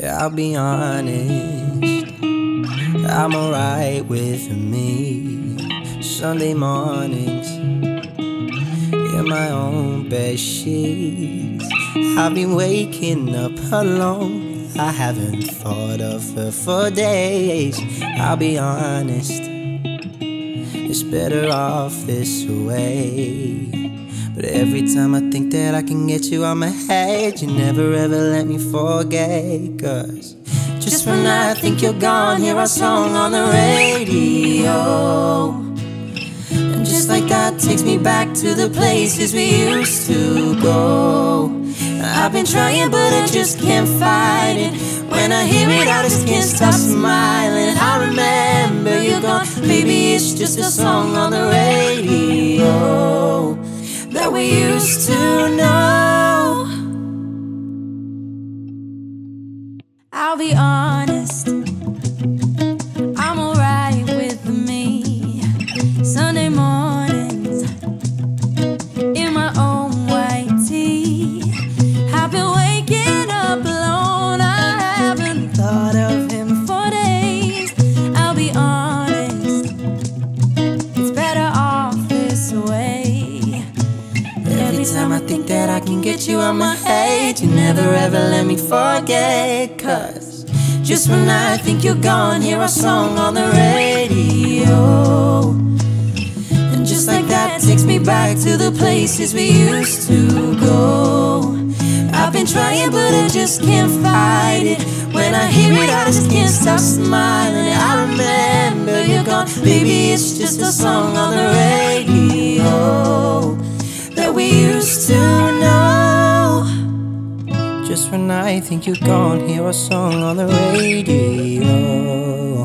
I'll be honest, I'm alright with me. Sunday mornings, in my own bed sheets. I've been waking up alone. I haven't thought of her for days. I'll be honest, it's better off this way. But every time I think that I can get you out my head, you never ever let me forget. Cause just when I think you're gone, hear our song on the radio. And just like that takes me back to the places we used to go. I've been trying, but I just can't fight it. When I hear it, I just can't stop smiling. I remember you're gone, baby. It's just a song on the radio that we used to know. I'll be honest, think that I can get you out my head, you never ever let me forget. Cause just when I think you're gone, hear a song on the radio. And just like that takes me back to the places we used to go. I've been trying, but I just can't fight it. When I hear it, I just can't stop smiling. I remember you're gone, baby. It's just a song on the radio used to know. Just when I think you're gone Hear a song on the radio.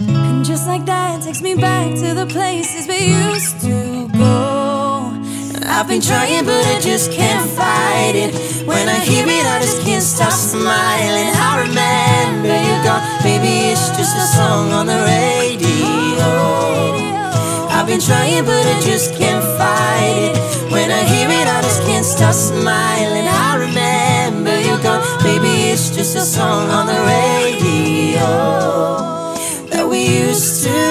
And just like that Takes me back to the places we used to go. I've been trying but I just can't fight it. When I hear it I just can't stop smiling. I remember you're gone. Maybe it's just a song on the radio. I've been trying but I just can't fight it. Still. to